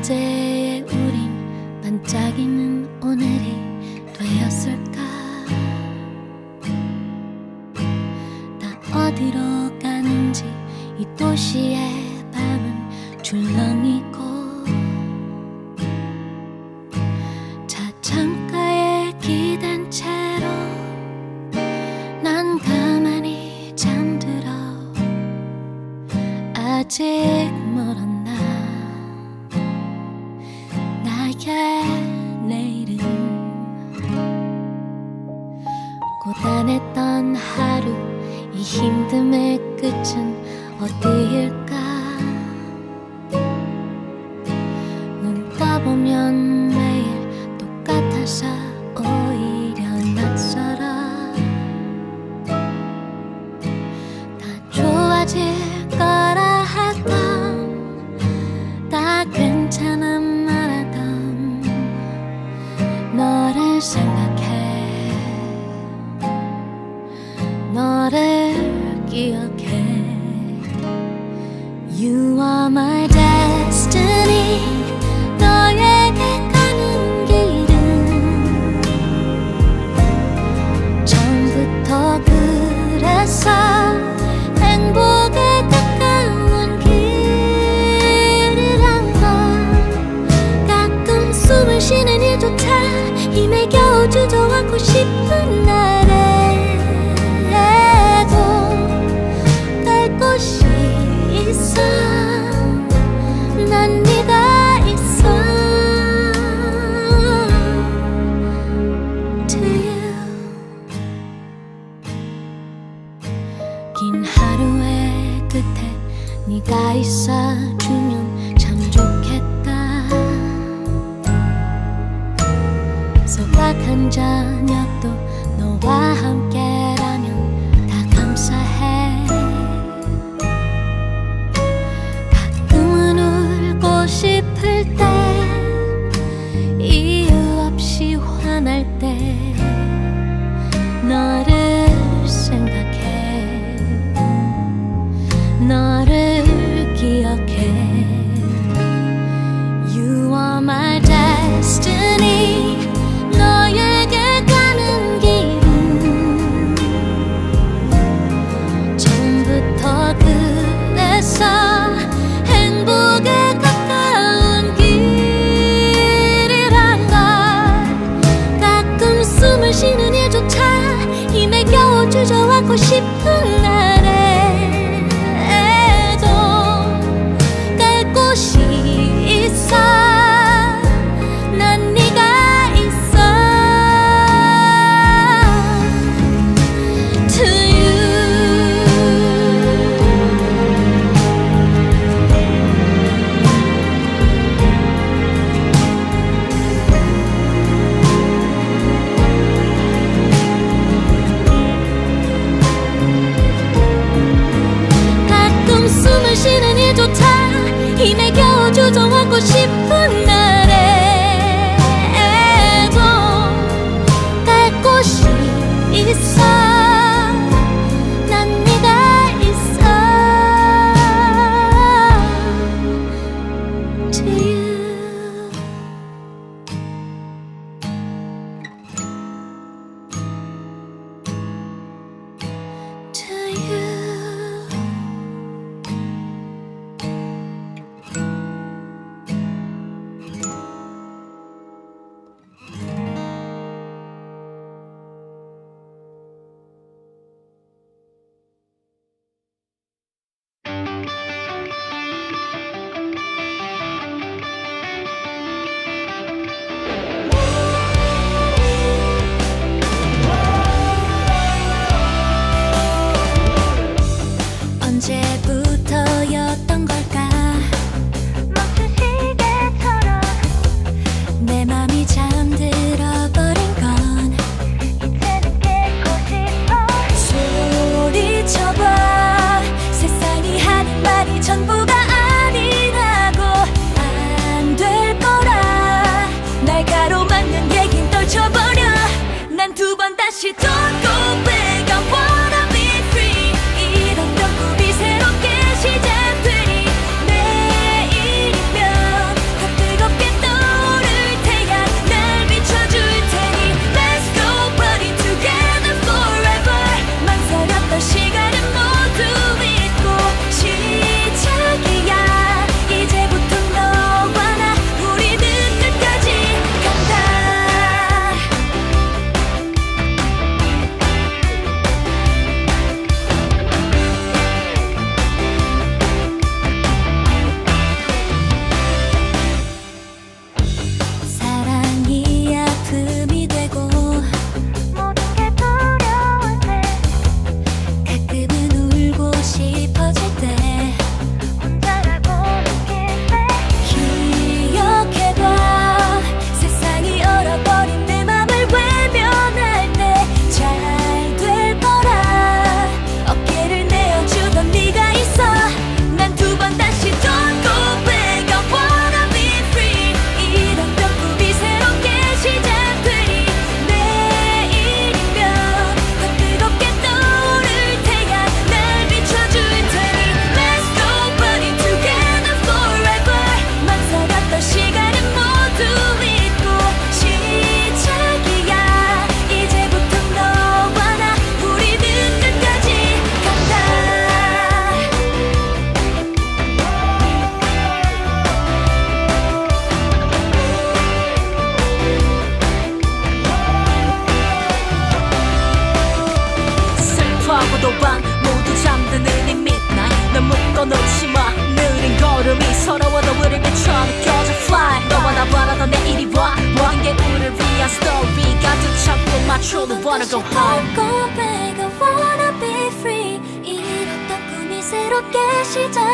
어제의 우린 반짝이는 오늘이 되었을까? 다 어디로 가는지 이 도시의 밤은 줄렁이고 차 창가에 기댄 채로 난 가만히 잠들어. 아직 힘듦의 끝은 어디일까? 心。 주저앉고 싶은 날에도 갈 곳이 있어. 전부 wanna go home. go back, I wanna be free. 이렇다 꿈이 시작.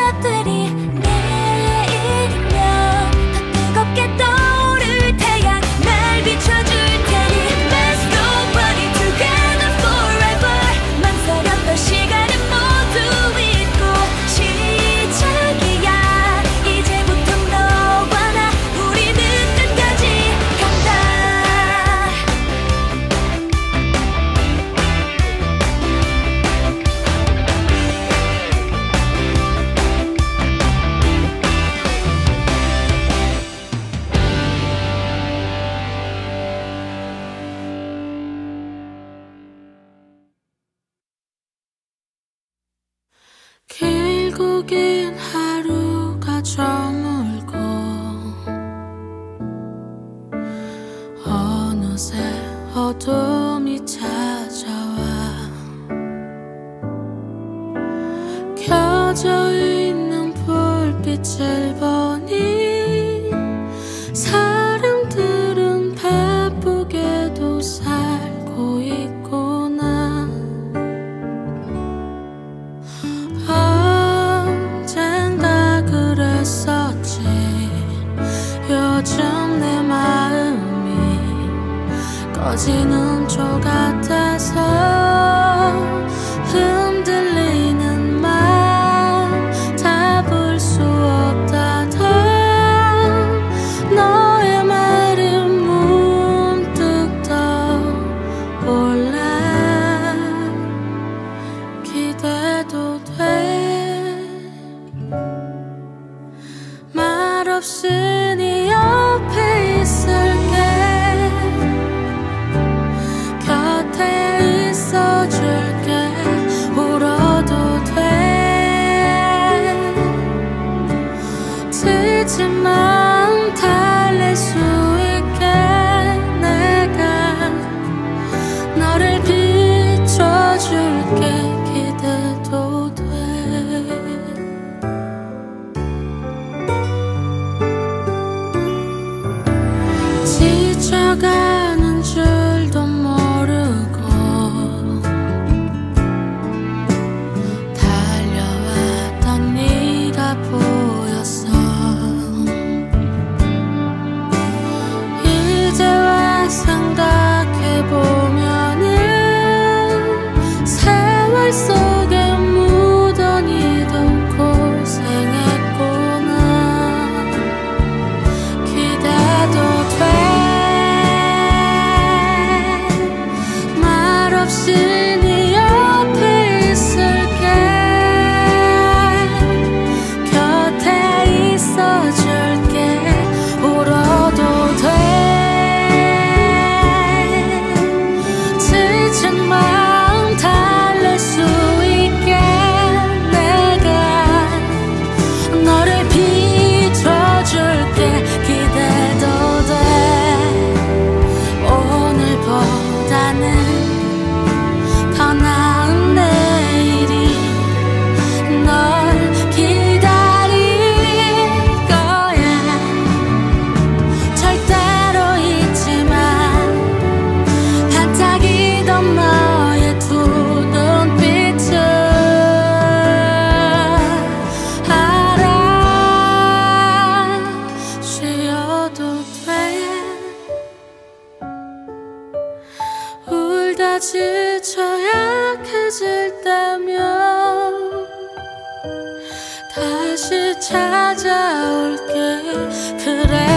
是你要配色是 다시 찾아올게. 그래.